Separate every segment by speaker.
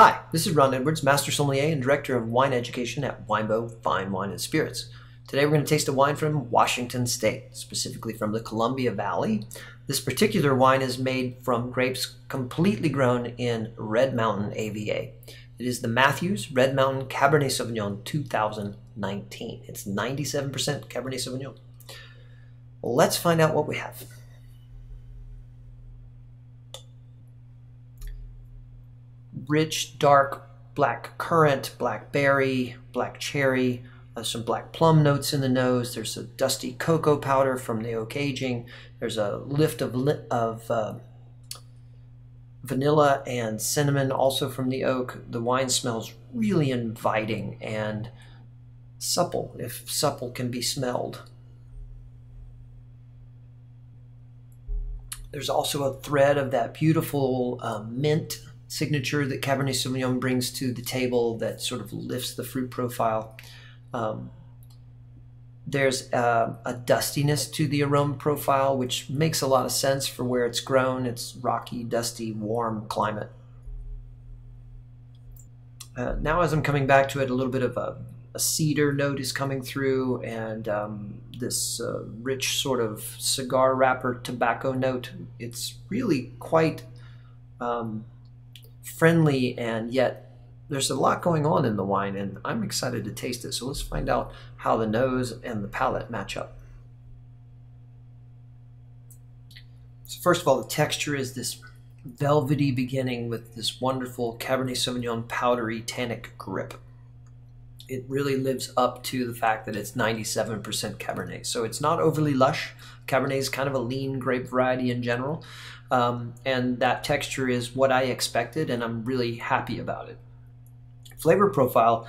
Speaker 1: Hi, this is Ron Edwards, Master Sommelier and Director of Wine Education at Winebow Fine Wine and Spirits. Today we're going to taste a wine from Washington State, specifically from the Columbia Valley. This particular wine is made from grapes completely grown in Red Mountain AVA. It is the Matthews Red Mountain Cabernet Sauvignon 2019. It's 97% Cabernet Sauvignon. Let's find out what we have. Rich, dark black currant, blackberry, black cherry, uh, some black plum notes in the nose. There's a dusty cocoa powder from the oak aging. There's a lift of, of uh, vanilla and cinnamon also from the oak. The wine smells really inviting and supple, if supple can be smelled. There's also a thread of that beautiful uh, mint signature that Cabernet Sauvignon brings to the table that sort of lifts the fruit profile. Um, there's uh, a dustiness to the aroma profile, which makes a lot of sense for where it's grown. It's rocky, dusty, warm climate. Uh, now, as I'm coming back to it, a little bit of a, a cedar note is coming through, and um, this uh, rich sort of cigar wrapper tobacco note. It's really quite um, friendly and yet there's a lot going on in the wine and I'm excited to taste it. So let's find out how the nose and the palate match up. So first of all, the texture is this velvety beginning with this wonderful Cabernet Sauvignon powdery tannic grip. It really lives up to the fact that it's 97% Cabernet. So it's not overly lush. Cabernet is kind of a lean grape variety in general. Um, and that texture is what I expected, and I'm really happy about it. Flavor profile,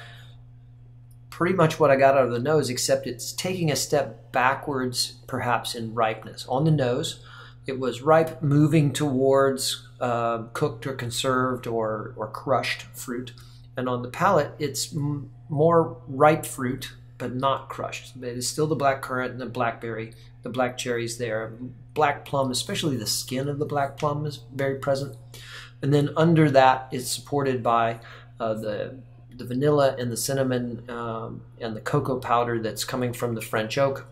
Speaker 1: pretty much what I got out of the nose, except it's taking a step backwards, perhaps in ripeness. On the nose, it was ripe, moving towards uh, cooked or conserved or, or crushed fruit. And on the palate, it's more ripe fruit, but not crushed. It is still the black currant and the blackberry, the black cherries there. Black plum, especially the skin of the black plum, is very present. And then under that, it's supported by uh, the the vanilla and the cinnamon um, and the cocoa powder that's coming from the French oak.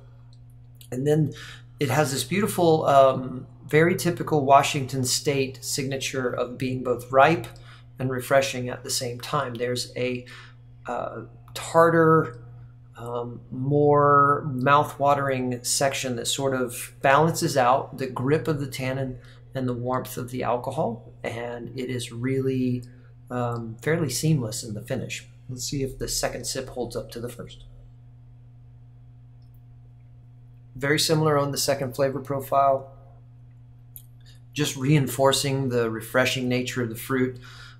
Speaker 1: And then it has this beautiful, um, very typical Washington State signature of being both ripe and refreshing at the same time. There's a uh, tartar um, more mouth-watering section that sort of balances out the grip of the tannin and the warmth of the alcohol, and it is really um, fairly seamless in the finish. Let's see if the second sip holds up to the first. Very similar on the second flavor profile, just reinforcing the refreshing nature of the fruit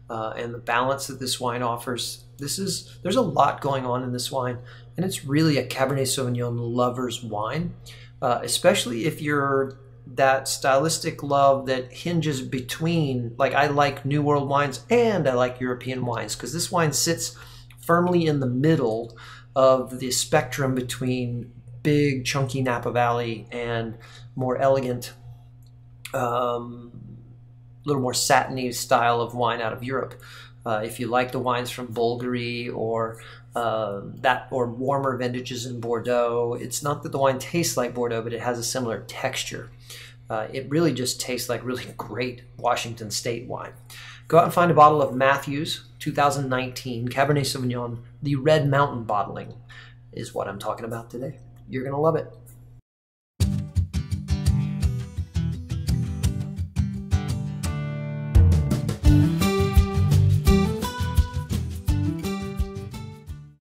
Speaker 1: uh, and the balance that this wine offers. This is there's a lot going on in this wine, and it's really a Cabernet Sauvignon lover's wine, uh, especially if you're that stylistic love that hinges between like I like New World wines and I like European wines because this wine sits firmly in the middle of the spectrum between big chunky Napa Valley and more elegant um, little more satiny style of wine out of Europe. Uh, if you like the wines from Bolgheri or uh, that or warmer vintages in Bordeaux, it's not that the wine tastes like Bordeaux, but it has a similar texture. Uh, it really just tastes like really great Washington State wine. Go out and find a bottle of Matthews 2019 Cabernet Sauvignon. The Red Mountain bottling is what I'm talking about today. You're going to love it.